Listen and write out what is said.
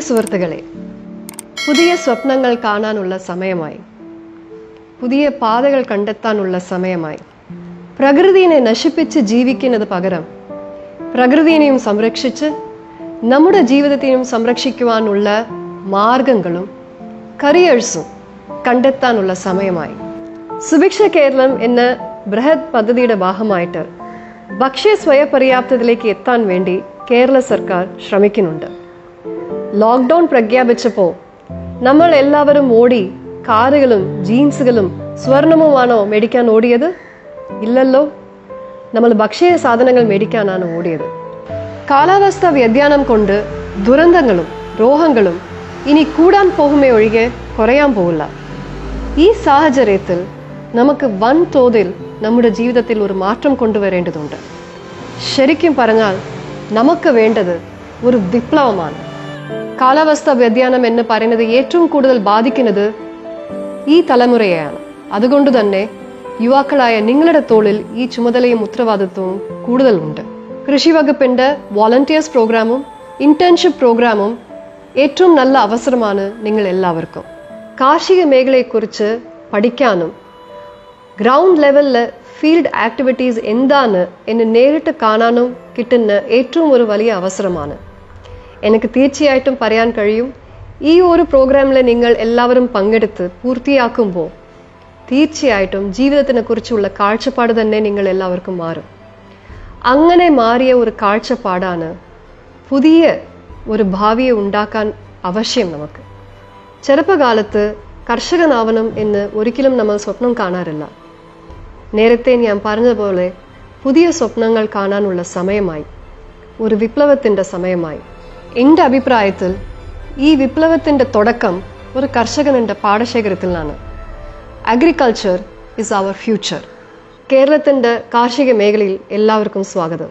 സുഹൃത്തുക്കളെ പുതിയ സ്വപ്നങ്ങൾ കാണാനുള്ള സമയമായി. പുതിയ പാതകൾ കണ്ടെത്താനുള്ള സമയമായി. പ്രകൃതിയെ നശിപ്പിച്ച് ജീവിക്കുന്നത് പകരം പ്രകൃതിയെയും സംരക്ഷിച്ച് നമ്മുടെ ജീവിതത്തെയും സംരക്ഷിക്കുവാനുള്ള മാർഗങ്ങളും കരിയേഴ്സും കണ്ടെത്താനുള്ള സമയമായി. സുഭിക്ഷ കേരളം എന്ന ബൃഹത് പദ്ധതിയുടെ ഭാഗമായിട്ട് ഭക്ഷ്യ സ്വയപര്യാപ്തതയിലേക്ക് എത്താൻ വേണ്ടി കേരള സർക്കാർ ശ്രമിക്കുന്നുണ്ട്. ലോക്ക്ഡൗൺ പ്രഖ്യാപിച്ചപ്പോൾ നമ്മൾ എല്ലാവരും ഓടി കാറുകളും ജീൻസുകളും സ്വർണമുമാണോ മേടിക്കാൻ ഓടിയത്? ഇല്ലല്ലോ. നമ്മൾ ഭക്ഷ്യ സാധനങ്ങൾ മേടിക്കാനാണ് ഓടിയത്. കാലാവസ്ഥ വ്യതിയാനം കൊണ്ട് ദുരന്തങ്ങളും രോഗങ്ങളും ഇനി കൂടാൻ പോകുമേ ഒഴികെ കുറയാൻ പോകില്ല. ഈ സാഹചര്യത്തിൽ നമുക്ക് വൻതോതിൽ നമ്മുടെ ജീവിതത്തിൽ ഒരു മാറ്റം കൊണ്ടുവരേണ്ടതുണ്ട്. ശരിക്കും പറഞ്ഞാൽ നമുക്ക് വേണ്ടത് ഒരു വിപ്ലവമാണ്. കാലാവസ്ഥ വ്യതിയാനം എന്ന് പറയുന്നത് ഏറ്റവും കൂടുതൽ ബാധിക്കുന്നത് ഈ തലമുറയെയാണ്. അതുകൊണ്ട് തന്നെ യുവാക്കളായ നിങ്ങളുടെ തോളിൽ ഈ ചുമതലയും ഉത്തരവാദിത്വവും കൂടുതലുണ്ട് കൃഷി വകുപ്പിന്റെ വോളണ്ടിയേഴ്സ് പ്രോഗ്രാമും ഇന്റേൺഷിപ്പ് പ്രോഗ്രാമും ഏറ്റവും നല്ല അവസരമാണ് നിങ്ങൾ എല്ലാവർക്കും. കാർഷിക മേഖലയെക്കുറിച്ച് പഠിക്കാനും ഗ്രൗണ്ട് ലെവലിൽ ഫീൽഡ് ആക്ടിവിറ്റീസ് എന്താണ് എന്ന് നേരിട്ട് കാണാനും കിട്ടുന്ന ഏറ്റവും ഒരു വലിയ അവസരമാണ്. എനിക്ക് തീർച്ചയായിട്ടും പറയാൻ കഴിയും. ഈ ഒരു പ്രോഗ്രാമിൽ നിങ്ങൾ എല്ലാവരും പങ്കെടുത്ത് പൂർത്തിയാക്കുമ്പോൾ തീർച്ചയായിട്ടും ജീവിതത്തിനെ കുറിച്ചുള്ള കാഴ്ചപ്പാട് തന്നെ നിങ്ങൾ എല്ലാവർക്കും മാറും. അങ്ങനെ മാറിയ ഒരു കാഴ്ചപ്പാടാണ് പുതിയ ഒരു ഭാവിയെ ഉണ്ടാക്കാൻ ആവശ്യം നമുക്ക്. ചെറുപ്പകാലത്ത് കർഷകനാവണം എന്ന് ഒരിക്കലും നമ്മൾ സ്വപ്നം കാണാറില്ല. നേരത്തെ ഞാൻ പറഞ്ഞതുപോലെ പുതിയ സ്വപ്നങ്ങൾ കാണാനുള്ള സമയമായി ഒരു വിപ്ലവത്തിന്റെ സമയമായി. എന്റെ അഭിപ്രായത്തിൽ ഈ വിപ്ലവത്തിന്റെ തുടക്കം ഒരു കർഷകനുടെ നിന്നാണ് അഗ്രികൾച്ചർ ഇസ് അവർ ഫ്യൂച്ചർ കേരളത്തിന്റെ കാർഷിക മേഖലയിൽ എല്ലാവർക്കും സ്വാഗതം.